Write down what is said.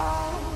Oh.